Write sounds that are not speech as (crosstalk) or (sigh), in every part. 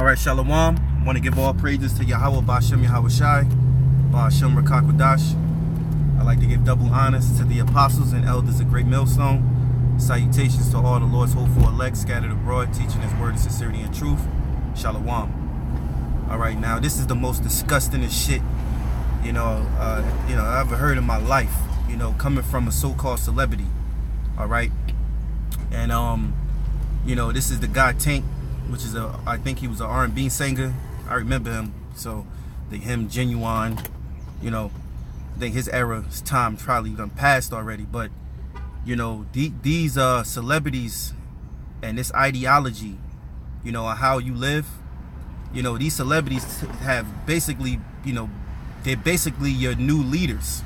All right, Shalom. I want to give all praises to Yahweh Bashem Yahweh Shai, Bashem Rakakwadash. I'd like to give double honors to the apostles and elders of Great Millstone. Salutations to all the Lord's hopeful elect scattered abroad, teaching his word in sincerity and truth. Shalom. All right, now this is the most disgusting shit, you know, uh, you know, I ever heard in my life. You know, coming from a so-called celebrity. All right, and um, you know, this is the guy Tank which is a I think he was an R&B singer. I remember him. So the him genuine, you know, I think his era, his time probably done passed already. But you know, the, these uh celebrities and this ideology, you know, how you live, you know, these celebrities have basically, you know, they're basically your new leaders,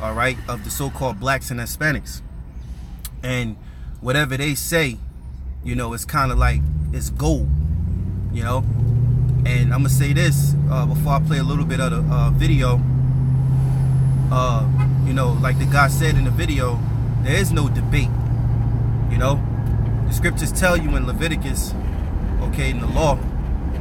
all right, of the so-called blacks and Hispanics. And whatever they say, you know, it's kind of like it's gold, you know. And I'm gonna say this uh, before I play a little bit of the uh, video. Uh, you know, like the guy said in the video, there is no debate. You know, the scriptures tell you in Leviticus, okay, in the law,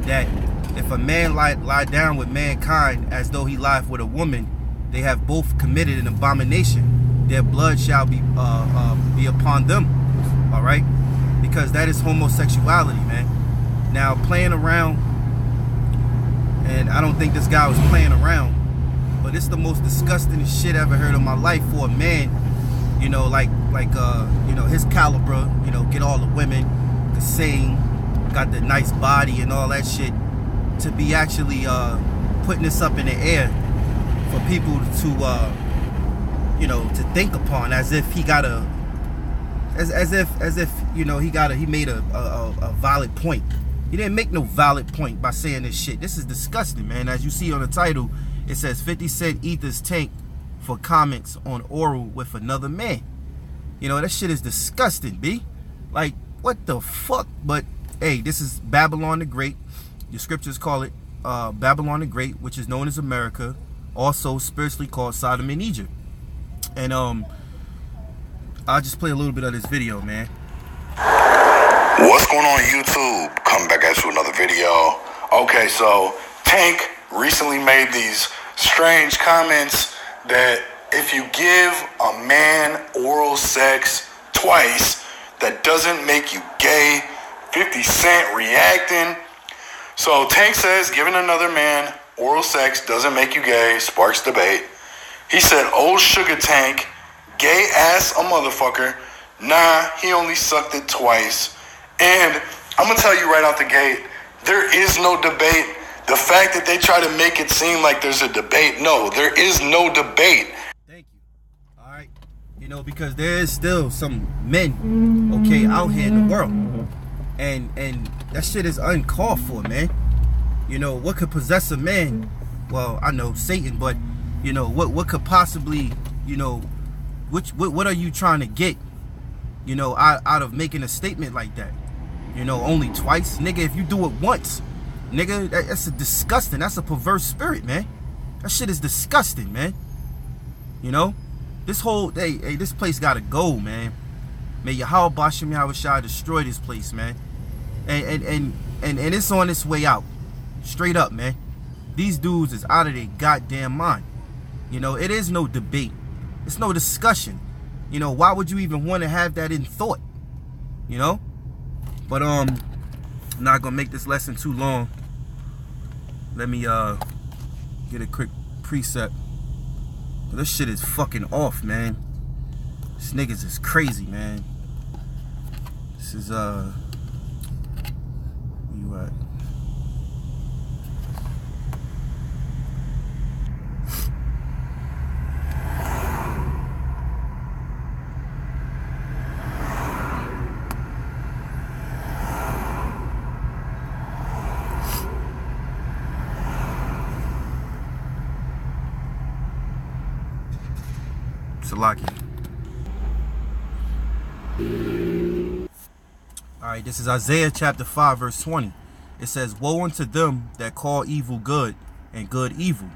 that if a man lie, lie down with mankind as though he lied with a woman, they have both committed an abomination. Their blood shall be uh, uh, be upon them. All right because that is homosexuality, man. Now, playing around, and I don't think this guy was playing around, but it's the most disgusting shit I ever heard in my life for a man, you know, like, like, uh, you know, his caliber, you know, get all the women, can sing, got the nice body and all that shit, to be actually uh, putting this up in the air for people to, uh, you know, to think upon as if he got a as, as if as if you know he got a he made a, a, a valid point. He didn't make no valid point by saying this shit. This is disgusting man. As you see on the title it says 50 cent ethers tank for comments on oral with another man. You know that shit is disgusting b. Like what the fuck? But hey this is babylon the great. The scriptures call it uh, babylon the great which is known as america also spiritually called sodom and egypt. And um I'll just play a little bit of this video, man. What's going on YouTube? Coming back at you another video. Okay, so Tank recently made these strange comments that if you give a man oral sex twice, that doesn't make you gay. 50 Cent reacting. So Tank says giving another man oral sex doesn't make you gay, sparks debate. He said old sugar tank gay ass a motherfucker. Nah, he only sucked it twice. And I'm gonna tell you right out the gate, there is no debate. The fact that they try to make it seem like there's a debate, no, there is no debate. Thank you. All right. You know, because there is still some men, okay, out here in the world. And and that shit is uncalled for, man. You know, what could possess a man? Well, I know Satan, but you know, what what could possibly, you know, which what, what are you trying to get you know out, out of making a statement like that you know only twice nigga if you do it once. Nigga that, that's a disgusting that's a perverse spirit man. That shit is disgusting man. You know? This whole hey, hey this place gotta go man. May Yahweh Bashem Yahweh destroy this place man. And and, and and and it's on its way out. Straight up man. These dudes is out of their goddamn mind. You know it is no debate. It's no discussion. You know, why would you even want to have that in thought? You know? But um not gonna make this lesson too long. Let me uh get a quick preset. This shit is fucking off, man. This niggas is crazy, man. This is uh where you at? Salaki. Alright, this is Isaiah chapter 5, verse 20. It says, Woe unto them that call evil good and good evil,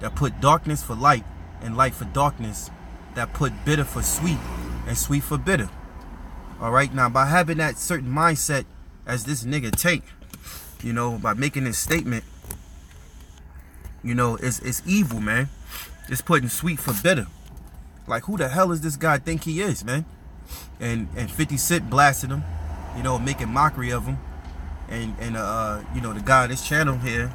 that put darkness for light and light for darkness, that put bitter for sweet and sweet for bitter. Alright, now by having that certain mindset as this nigga take, you know, by making this statement, you know, it's it's evil, man. It's putting sweet for bitter. Like who the hell is this guy think he is, man? And and 50 Cent blasted him, you know, making mockery of him. And and uh, you know, the guy on this channel here,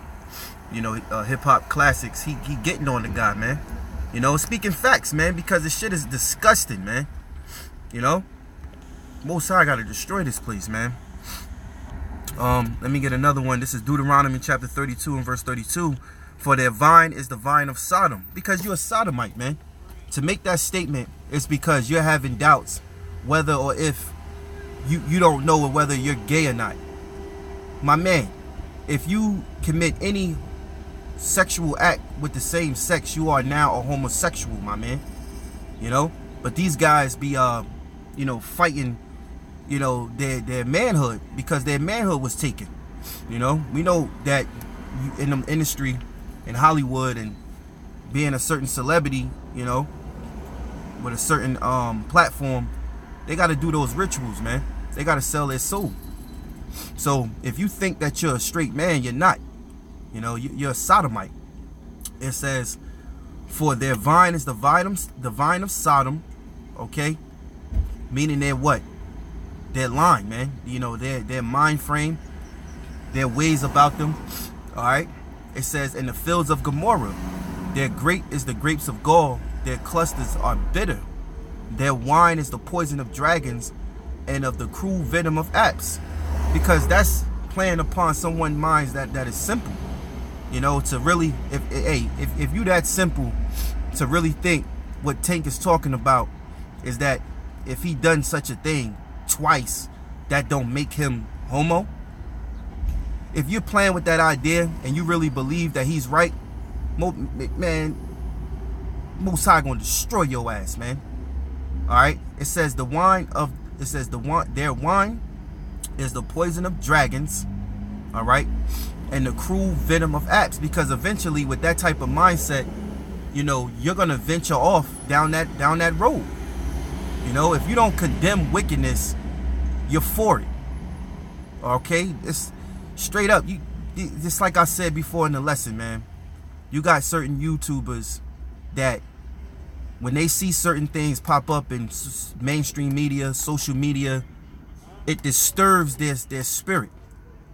you know, uh, hip hop classics, he he getting on the guy, man. You know, speaking facts, man, because this shit is disgusting, man. You know? Most I gotta destroy this place, man. Um, let me get another one. This is Deuteronomy chapter 32 and verse 32. For their vine is the vine of Sodom. Because you're a sodomite, man. To make that statement is because you're having doubts whether or if you, you don't know whether you're gay or not. My man, if you commit any sexual act with the same sex, you are now a homosexual, my man. You know? But these guys be uh, you know, fighting, you know, their their manhood because their manhood was taken. You know? We know that in the industry in Hollywood and being a certain celebrity, you know, with a certain um platform, they got to do those rituals, man. They got to sell their soul. So if you think that you're a straight man, you're not. You know, you're a sodomite. It says, for their vine is the vine, the vine of Sodom, okay? Meaning they're what? Their line, man. You know, their, their mind frame, their ways about them, all right? It says, in the fields of Gomorrah, their grape is the grapes of gall, their clusters are bitter. Their wine is the poison of dragons and of the cruel venom of apes. Because that's playing upon someone's minds that, that is simple. You know, to really, if hey, if, if you that simple to really think what Tank is talking about is that if he done such a thing twice, that don't make him homo. If you're playing with that idea and you really believe that he's right, man, Most High gonna destroy your ass, man. All right. It says the wine of it says the wine their wine is the poison of dragons. All right and the cruel venom of apes because eventually with that type of mindset you know you're gonna venture off down that down that road you know if you don't condemn wickedness you're for it okay it's straight up you just like i said before in the lesson man you got certain youtubers that when they see certain things pop up in mainstream media social media it disturbs their their spirit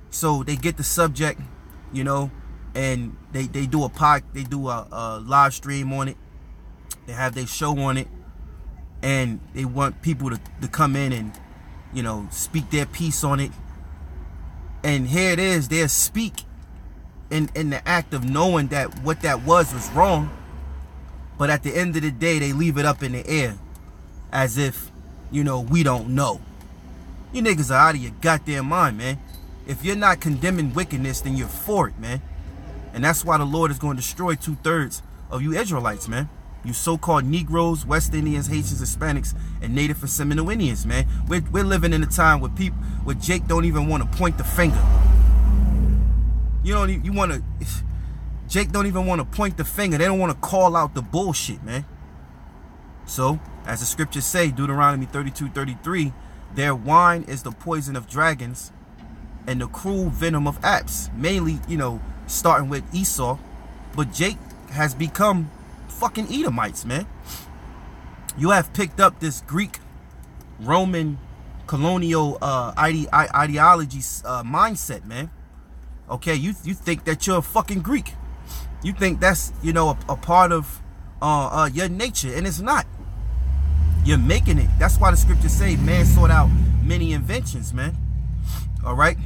so they get the subject, you know, and they, they do a pod, they do a, a live stream on it. They have their show on it. And they want people to, to come in and, you know, speak their piece on it. And here it is, they speak in, in the act of knowing that what that was was wrong. But at the end of the day, they leave it up in the air as if, you know, we don't know. You niggas are out of your goddamn mind, man. If you're not condemning wickedness, then you're for it, man. And that's why the Lord is going to destroy two-thirds of you Israelites, man. You so-called Negroes, West Indians, Haitians, Hispanics, and Native and Seminole Indians, man. We're, we're living in a time where people, where Jake don't even want to point the finger. You don't you want to, (laughs) Jake don't even want to point the finger. They don't want to call out the bullshit, man. So, as the scriptures say, Deuteronomy 32, 33, their wine is the poison of dragons and the cruel venom of apes. Mainly, you know, starting with Esau. But Jake has become fucking Edomites, man. You have picked up this Greek, Roman, colonial uh, ide ideology uh, mindset, man. Okay, you you think that you're a fucking Greek. You think that's, you know, a, a part of uh, uh, your nature, and it's not. You're making it. That's why the scriptures say man sought out many inventions, man. All right?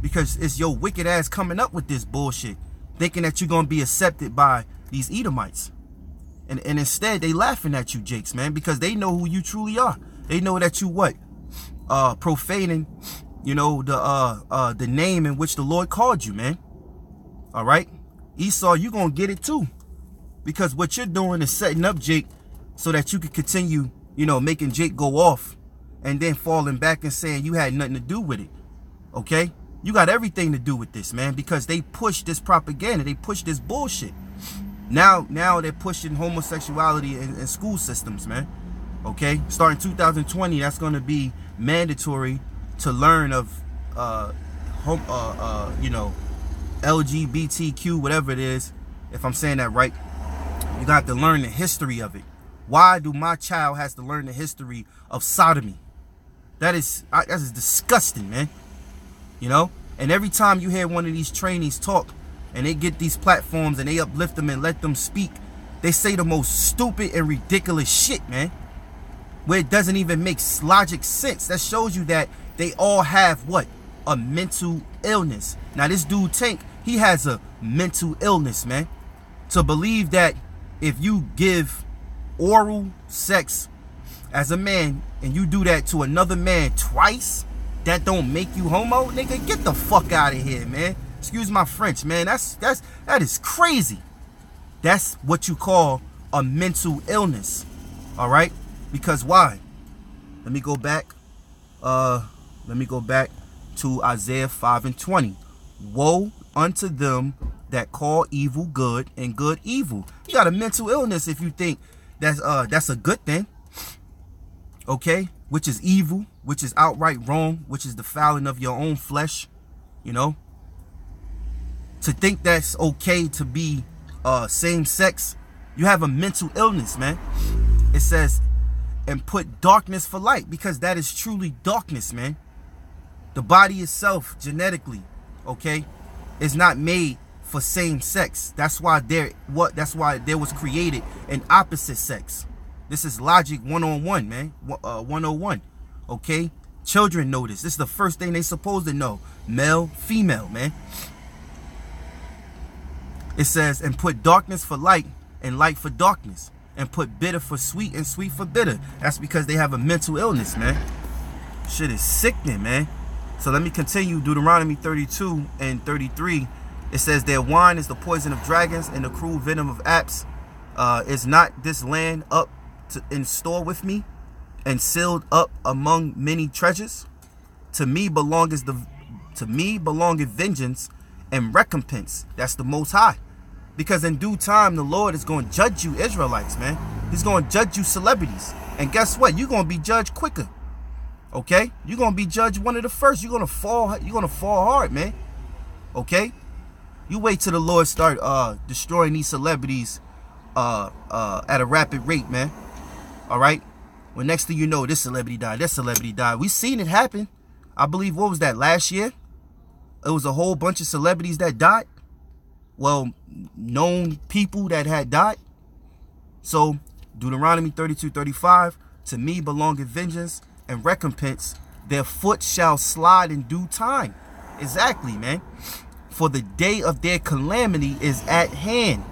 Because it's your wicked ass coming up with this bullshit. Thinking that you're going to be accepted by these Edomites. And, and instead, they laughing at you, Jakes, man. Because they know who you truly are. They know that you what? Uh, profaning, you know, the uh, uh, the name in which the Lord called you, man. All right? Esau, you're going to get it too. Because what you're doing is setting up Jake so that you can continue, you know, making Jake go off and then falling back and saying you had nothing to do with it. Okay? You got everything to do with this, man, because they push this propaganda. They push this bullshit. Now, now they're pushing homosexuality in, in school systems, man. Okay? Starting 2020, that's going to be mandatory to learn of uh, home, uh, uh, you know, LGBTQ, whatever it is, if I'm saying that right, you got to learn the history of it. Why do my child has to learn the history of sodomy? That is that is disgusting, man. You know? And every time you hear one of these trainees talk and they get these platforms and they uplift them and let them speak, they say the most stupid and ridiculous shit, man. Where it doesn't even make logic sense. That shows you that they all have what? A mental illness. Now this dude Tank, he has a mental illness, man. To believe that if you give oral sex as a man and you do that to another man twice, that don't make you homo, nigga, get the fuck out of here, man. Excuse my French, man. That's that's that is crazy. That's what you call a mental illness. All right? Because why? Let me go back. Uh let me go back to Isaiah 5 and 20. Woe unto them that call evil good and good evil. You got a mental illness if you think that's uh that's a good thing. Okay? Which is evil, which is outright wrong, which is the fouling of your own flesh, you know? To think that's okay to be uh same sex, you have a mental illness, man. It says and put darkness for light because that is truly darkness, man. The body itself genetically, okay, is not made for same sex. That's why there what that's why there was created an opposite sex. This is logic 101, man. Uh, 101. Okay? Children know this. This is the first thing they supposed to know. Male, female, man. It says, and put darkness for light and light for darkness. And put bitter for sweet and sweet for bitter. That's because they have a mental illness, man. Shit is sickening, man. So let me continue. Deuteronomy 32 and 33 it says their wine is the poison of dragons and the cruel venom of apes. Uh, is not this land up to, in store with me and sealed up among many treasures? To me belongeth the to me belongeth vengeance and recompense. That's the most high. Because in due time the Lord is going to judge you Israelites, man. He's going to judge you celebrities. And guess what? You're going to be judged quicker. Okay? You're to be judged one of the first. You're to fall you're to fall hard, man. Okay? You wait till the Lord start uh, destroying these celebrities uh, uh, at a rapid rate, man. All right? When next thing you know, this celebrity died, this celebrity died. We seen it happen. I believe, what was that, last year? It was a whole bunch of celebrities that died. Well, known people that had died. So, Deuteronomy 32, 35, to me belongeth vengeance and recompense. Their foot shall slide in due time. Exactly, man for the day of their calamity is at hand,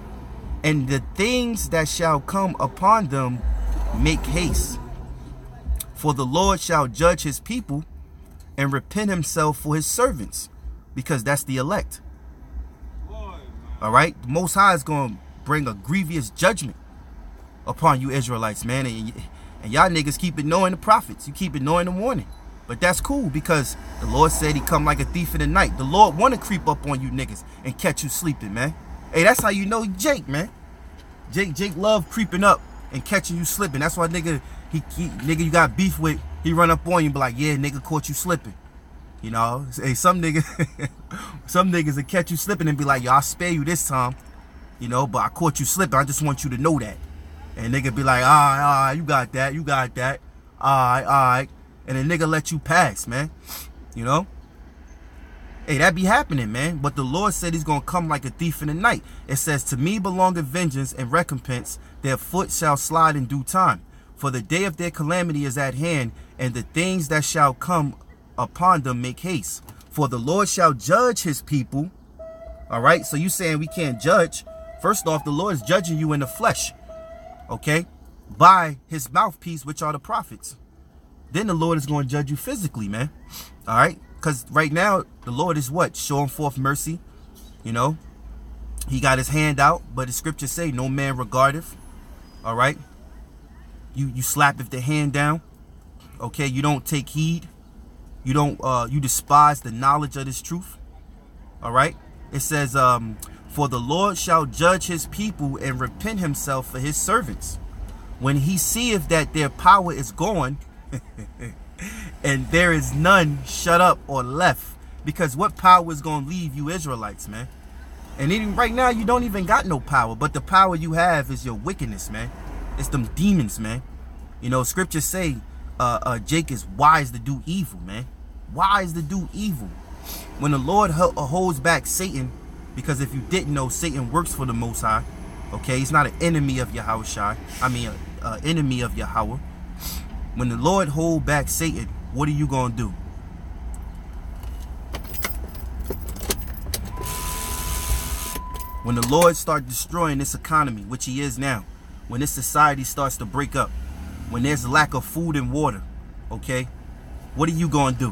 and the things that shall come upon them make haste. For the Lord shall judge his people and repent himself for his servants, because that's the elect. All right? The Most High is going to bring a grievous judgment upon you Israelites, man. And, and y'all niggas keep ignoring the prophets. You keep ignoring the warning. But that's cool because the Lord said he come like a thief in the night. The Lord want to creep up on you niggas and catch you sleeping, man. Hey, that's how you know Jake, man. Jake Jake love creeping up and catching you slipping. That's why nigga he, he nigga you got beef with, he run up on you and be like, yeah, nigga caught you slipping. You know, hey, some niggas (laughs) some niggas will catch you slipping and be like, yo, I'll spare you this time. You know, but I caught you slipping. I just want you to know that. And nigga be like, all right, all right, you got that, you got that. All right, all right and a nigga let you pass, man. You know? Hey, that be happening, man. But the Lord said he's going to come like a thief in the night. It says, To me belongeth vengeance and recompense. Their foot shall slide in due time. For the day of their calamity is at hand, and the things that shall come upon them make haste. For the Lord shall judge his people. All right? So you saying we can't judge. First off, the Lord is judging you in the flesh. Okay? By his mouthpiece, which are the prophets then the Lord is going to judge you physically, man. All right? Because right now, the Lord is what? Showing forth mercy. You know? He got his hand out, but the scriptures say, no man regardeth. All right? You you slap if the hand down. Okay? You don't take heed. You don't, uh, you despise the knowledge of this truth. All right? It says, um, for the Lord shall judge his people and repent himself for his servants. When he seeth that their power is gone, (laughs) and there is none shut up or left Because what power is gonna leave you Israelites, man? And even right now, you don't even got no power. But the power you have is your wickedness, man. It's them demons, man. You know, scriptures say uh, uh, Jake is wise to do evil, man. Wise to do evil. When the Lord holds back Satan, because if you didn't know, Satan works for the Most High. Okay, he's not an enemy of Yahweh I mean, an enemy of Yahweh. When the Lord hold back Satan, what are you going to do? When the Lord start destroying this economy, which he is now, when this society starts to break up, when there's lack of food and water, okay, what are you going to do?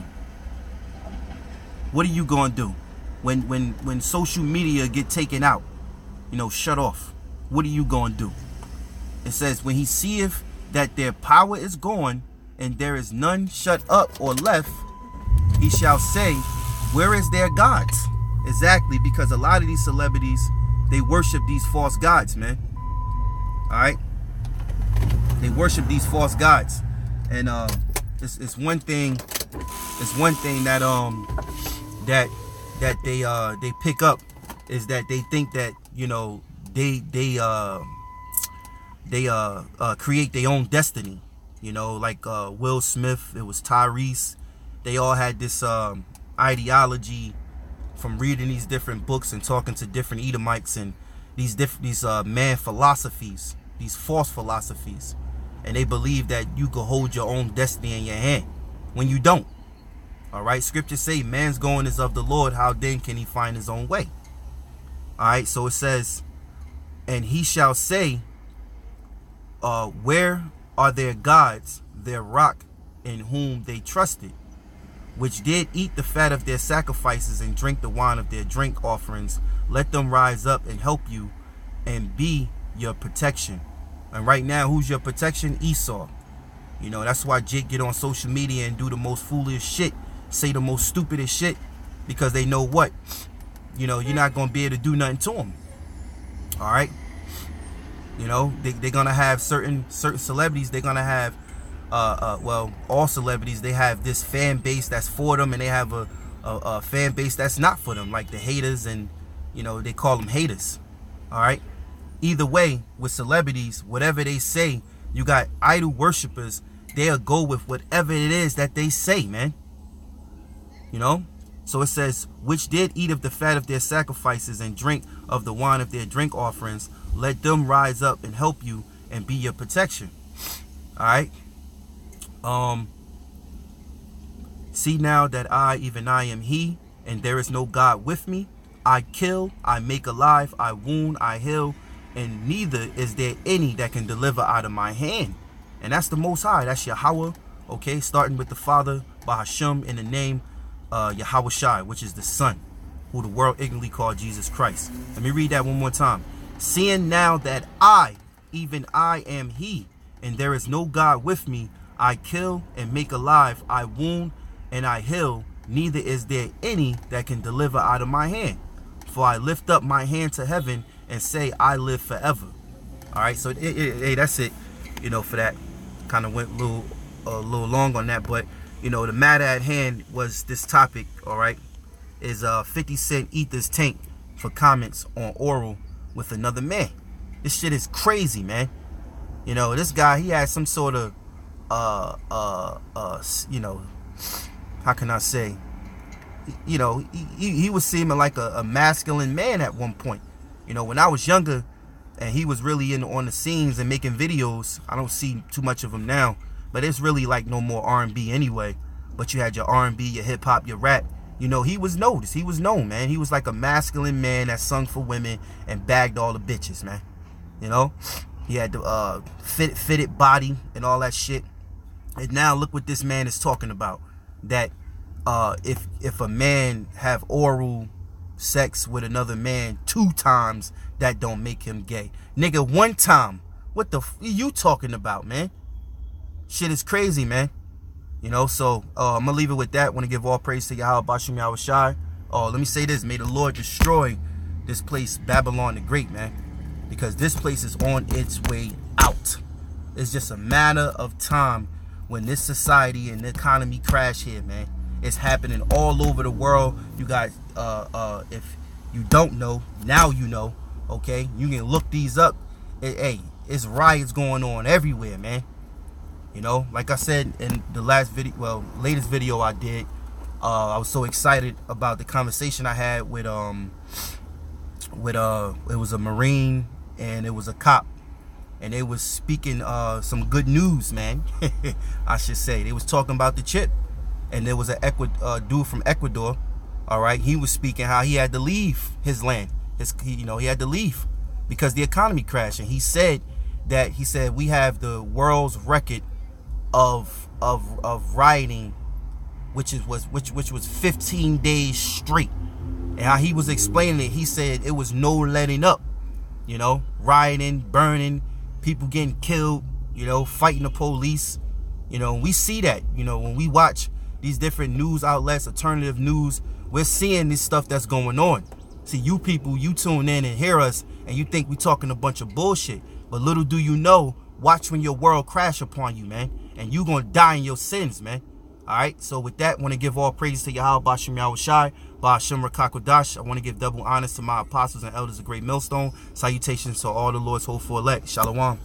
What are you going to do? When, when, when social media get taken out, you know, shut off, what are you going to do? It says, when he seeth that their power is gone, and there is none shut up or left, he shall say, where is their gods? Exactly, because a lot of these celebrities, they worship these false gods, man. All right? They worship these false gods. And uh, it's, it's one thing, it's one thing that um that that they uh they pick up is that they think that, you know, they they uh they uh, uh create their own destiny. You know, like uh Will Smith, it was Tyrese. They all had this um ideology from reading these different books and talking to different Edomites and these different these uh man philosophies, these false philosophies. And they believe that you can hold your own destiny in your hand when you don't. All right, scripture say man's going is of the Lord, how then can he find his own way? All right, so it says, and he shall say, uh, where are their gods, their rock in whom they trusted? which did eat the fat of their sacrifices and drink the wine of their drink offerings. Let them rise up and help you and be your protection. And right now, who's your protection? Esau. You know, that's why Jake get on social media and do the most foolish shit, say the most stupidest shit, because they know what? You know, you're not going to be able to do nothing to them. All right? You know, they, they're going to have certain certain celebrities, they're going to have uh, uh, well, all celebrities, they have this fan base that's for them, and they have a, a, a, fan base that's not for them, like the haters, and you know they call them haters. All right. Either way, with celebrities, whatever they say, you got idol worshippers. They'll go with whatever it is that they say, man. You know. So it says, which did eat of the fat of their sacrifices and drink of the wine of their drink offerings, let them rise up and help you and be your protection. All right. Um, see now that I, even I am he, and there is no God with me. I kill, I make alive, I wound, I heal, and neither is there any that can deliver out of my hand. And that's the Most High. That's Yahweh. Okay, starting with the Father, Bahasham, in the name uh, Yahweh Shai, which is the Son, who the world ignorantly called Jesus Christ. Let me read that one more time. Seeing now that I, even I am He, and there is no God with me, I kill and make alive, I wound and I heal, neither is there any that can deliver out of my hand. For I lift up my hand to heaven and say, I live forever. All right, so hey, that's it. You know, for that, kind of went a little, a little long on that, but you know, the matter at hand was this topic. All right, is uh 50 Cent Ether's tank for comments on oral with another man. This shit is crazy, man. You know, this guy he had some sort of uh, uh, uh, you know, how can I say? You know, he, he was seeming like a, a masculine man at one point. You know, when I was younger, and he was really in on the scenes and making videos. I don't see too much of him now, but it's really like no more R&B anyway. But you had your R&B, your hip hop, your rap. You know, he was noticed. He was known, man. He was like a masculine man that sung for women and bagged all the bitches, man. You know, he had the uh, fit, fitted body and all that shit. And now look what this man is talking about. That uh, if if a man have oral sex with another man two times, that don't make him gay. Nigga, one time. What the f you talking about, man? Shit is crazy, man. You know, so uh, I'm gonna leave it with that. Want to give all praise to Yahweh Bashim Yahweh Shai. Oh, let me say this: May the Lord destroy this place, Babylon the Great, man, because this place is on its way out. It's just a matter of time when this society and the economy crash here, man. It's happening all over the world. You guys, uh, uh, if you don't know, now you know. Okay, you can look these up. Hey, it's riots going on everywhere, man. You know, like I said in the last video, well, latest video I did, uh, I was so excited about the conversation I had with um with uh it was a marine and it was a cop. And they was speaking uh some good news man (laughs) I should say. They was talking about the chip. And there was a Equi uh, dude from Ecuador all right he was speaking how he had to leave his land. His you know he had to leave because the economy crashed. And he said that he said we have the world's record of of of rioting which is was which which was 15 days straight. And how he was explaining it he said it was no letting up you know rioting burning people getting killed you know fighting the police. You know we see that you know when we watch these different news outlets alternative news we're seeing this stuff that's going on. See you people you tune in and hear us and you think we talking a bunch of bullshit. But little do you know watch when your world crash upon you man and you gonna die in your sins man all right, so with that, want to give all praises to Yahweh Bashim Yahweh Shai, Bashim Rakakwadash. I want to give double honors to my apostles and elders of Great Millstone. Salutations to all the Lord's hopeful elect. Shalom.